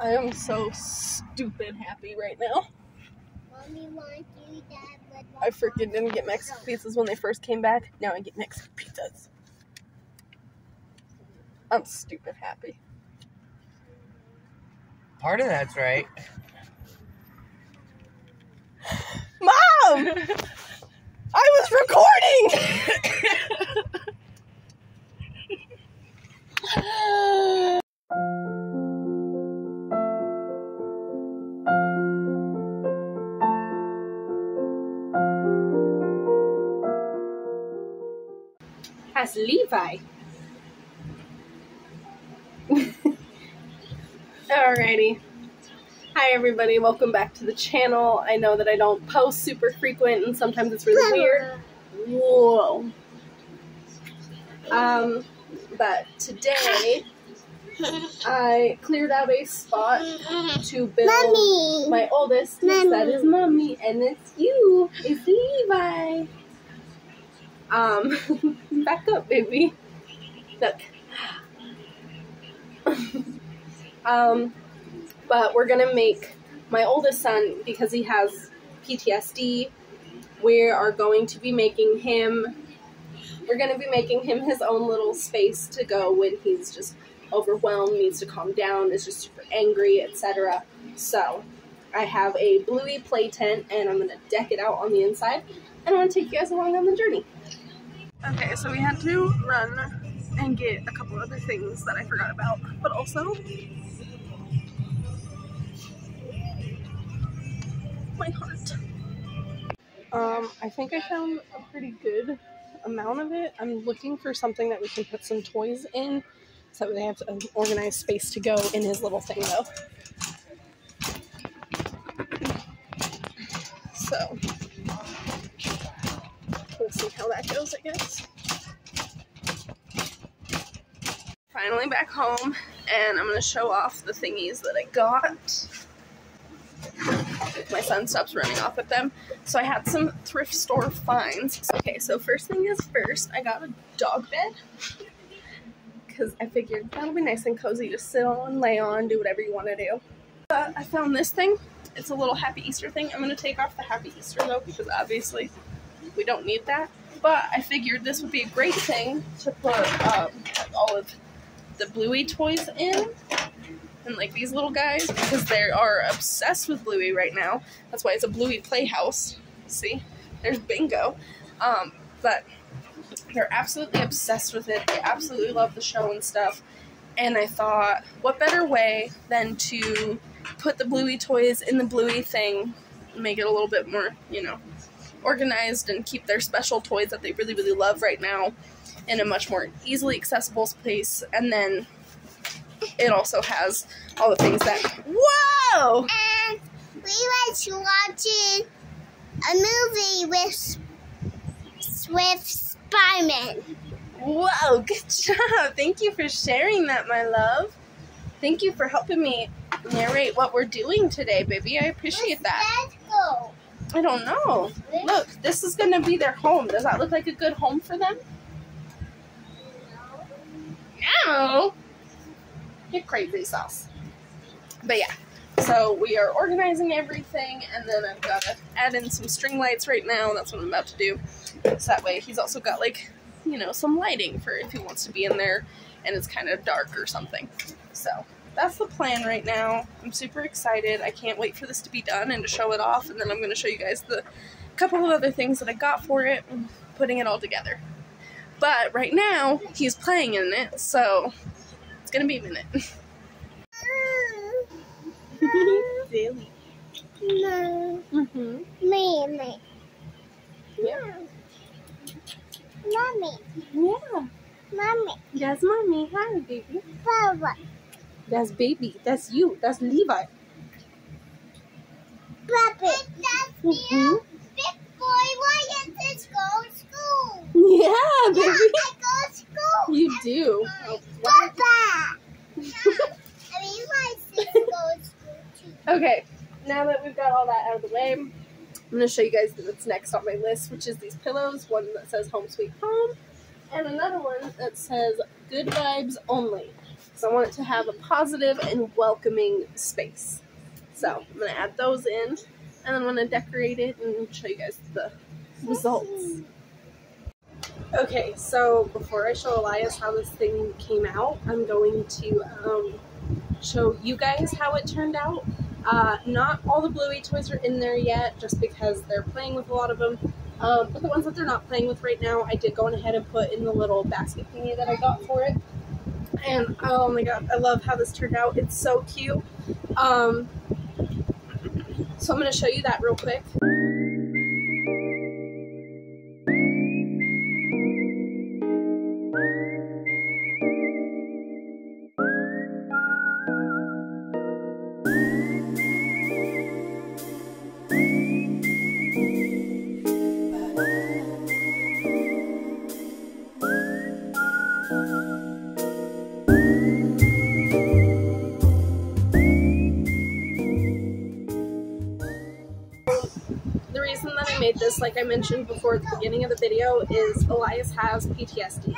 I am so stupid happy right now. Mommy wants you that I freaking didn't get Mexican pizzas when they first came back. Now I get Mexican pizzas. I'm stupid happy. Part of that's right. As Levi. Alrighty. Hi everybody, welcome back to the channel. I know that I don't post super frequent and sometimes it's really weird. Whoa. Um, but today I cleared out a spot to build Mommy. my oldest. Yes, that Mommy. is mommy, and it's you. It's Levi. Um, back up, baby. Look. um, but we're gonna make my oldest son because he has PTSD. We are going to be making him. We're gonna be making him his own little space to go when he's just overwhelmed, needs to calm down, is just super angry, etc. So, I have a bluey play tent, and I'm gonna deck it out on the inside, and I want to take you guys along on the journey. Okay, so we had to run and get a couple other things that I forgot about, but also my heart. Um, I think I found a pretty good amount of it. I'm looking for something that we can put some toys in so that they have an organized space to go in his little thing though. So we'll see how that goes, I guess. Finally back home, and I'm gonna show off the thingies that I got. My son stops running off with them. So I had some thrift store finds. Okay, so first thing is first, I got a dog bed. Because I figured that'll be nice and cozy to sit on, lay on, do whatever you want to do. But I found this thing. It's a little Happy Easter thing. I'm going to take off the Happy Easter though, because obviously we don't need that. But I figured this would be a great thing to put um, all of the Bluey toys in. And like these little guys, because they are obsessed with Bluey right now. That's why it's a Bluey playhouse. See? There's Bingo. Um, but they're absolutely obsessed with it. They absolutely love the show and stuff. And I thought, what better way than to put the Bluey toys in the Bluey thing, make it a little bit more, you know, organized and keep their special toys that they really, really love right now in a much more easily accessible space. And then it also has all the things that. Whoa! And we was watching a movie with with Spider-Man. Whoa, good job. Thank you for sharing that, my love. Thank you for helping me narrate what we're doing today, baby. I appreciate that. I don't know. Look, this is going to be their home. Does that look like a good home for them? No. You're crazy sauce. But yeah, so we are organizing everything, and then I've got to add in some string lights right now. That's what I'm about to do. So that way he's also got like, you know, some lighting for if he wants to be in there and it's kind of dark or something. So that's the plan right now. I'm super excited. I can't wait for this to be done and to show it off, and then I'm going to show you guys the couple of other things that I got for it and putting it all together. But right now, he's playing in it, so it's going to be a minute. Silly. No, Mm-hmm. me, me. Yeah. Mommy, Yeah. mommy, That's mommy. Hi, baby. Papa, That's baby. That's you. That's Levi. Papa. That's Mhm. you, big boy. Why does this go to school? Yeah, Yeah, baby. I go to school. You do. Papa. I mean, my sister goes to school too. Okay, now that we've got all that out of the way, I'm going to show you guys what's next on my list, which is these pillows. One that says Home Sweet Home, and another one that says Good Vibes Only. Because I want it to have a positive and welcoming space. So I'm gonna add those in, and I'm gonna decorate it and show you guys the results. Okay, so before I show Elias how this thing came out, I'm going to um, show you guys how it turned out. Uh, not all the Bluey toys are in there yet, just because they're playing with a lot of them. Um, but the ones that they're not playing with right now, I did go ahead and put in the little basket thingy that I got for it. And oh my god, I love how this turned out. It's so cute. Um, so I'm going to show you that real quick. Like I mentioned before at the beginning of the video, is Elias has PTSD.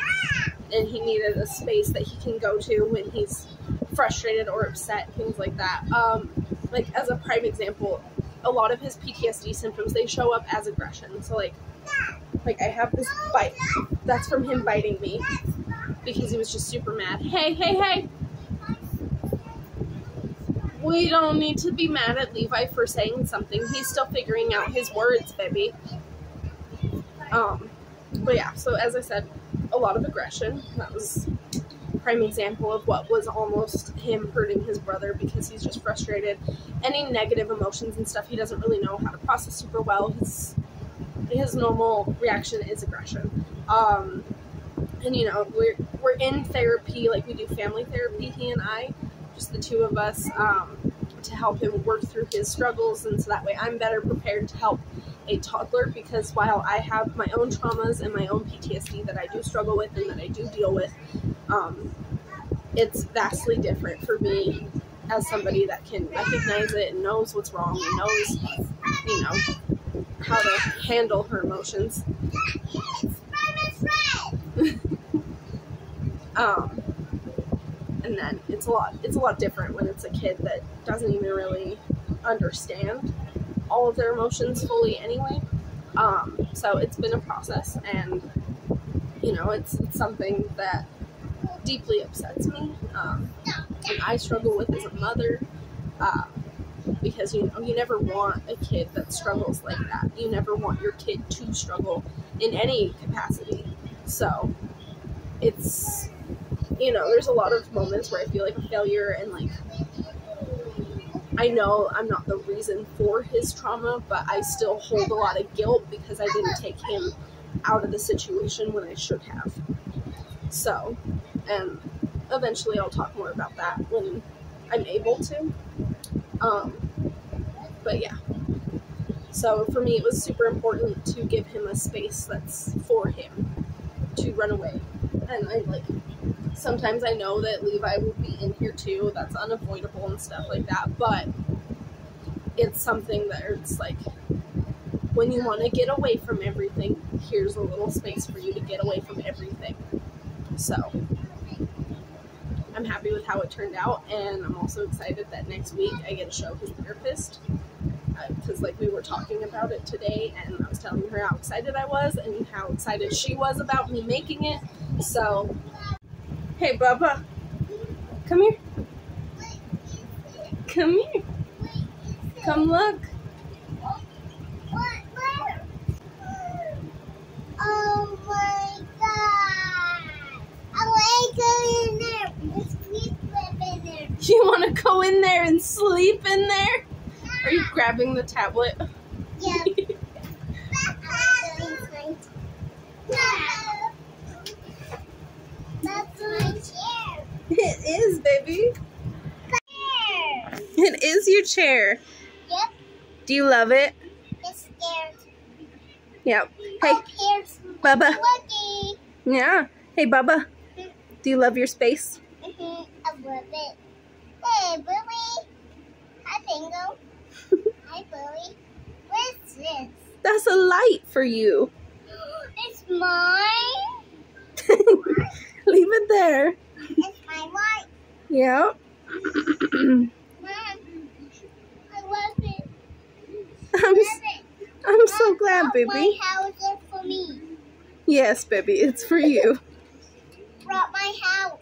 And he needed a space that he can go to when he's frustrated or upset, things like that. Um, like, as a prime example, a lot of his PTSD symptoms, they show up as aggression. So, like, like I have this bite. That's from him biting me because he was just super mad. Hey, hey, hey! We don't need to be mad at Levi for saying something. He's still figuring out his words, baby. Um, but yeah, so as I said, a lot of aggression. That was prime example of what was almost him hurting his brother because he's just frustrated. Any negative emotions and stuff he doesn't really know how to process super well. His his normal reaction is aggression. Um, and you know, we're we're in therapy, like we do family therapy, he and I just the two of us um, to help him work through his struggles and so that way i'm better prepared to help a toddler because while i have my own traumas and my own ptsd that i do struggle with and that i do deal with um, it's vastly different for me as somebody that can recognize it and knows what's wrong and knows you know how to handle her emotions. Um, and then it's a lot it's a lot different when it's a kid that doesn't even really understand all of their emotions fully anyway. Um, so it's been a process and you know it's, it's something that deeply upsets me. Um, and i struggle with as a mother uh, because you know you never want a kid that struggles like that. You never want your kid to struggle in any capacity. So it's you know, there's a lot of moments where I feel like a failure and like I know I'm not the reason for his trauma, but I still hold a lot of guilt because I didn't take him out of the situation when I should have. So, and eventually I'll talk more about that when I'm able to. Um, but yeah. So for me, it was super important to give him a space that's for him to run away. And I like sometimes I know that Levi will be in here too. That's unavoidable and stuff like that. But it's something that it's like when you want to get away from everything, here's a little space for you to get away from everything. So I'm happy with how it turned out, and I'm also excited that next week I get to show his therapist because uh, like we were talking about it today and i was telling her how excited i was and how excited she was about me making it so Hey, Bubba. Come here. Come here. Come look. Oh my god! I want to go in there. Sleep in there. You want to go in there and sleep in there? Are you grabbing the tablet? It is, baby. Chair. It is your chair. Yep. Do you love it? It's scared. Yep. Hey, Oh, Bubba. Wookie. Yeah. Hey, Bubba. Do you love your space? Mhm, I love it. Hey, Billy. Hi, Bingo. Hi, Billy. What's this? That's a light for you. It's mine. Leave it there. Yeah. Mom, I love it. I'm, Love it. I'm so glad, baby. My house is for me. Yes, baby, it's for you. Brought my house.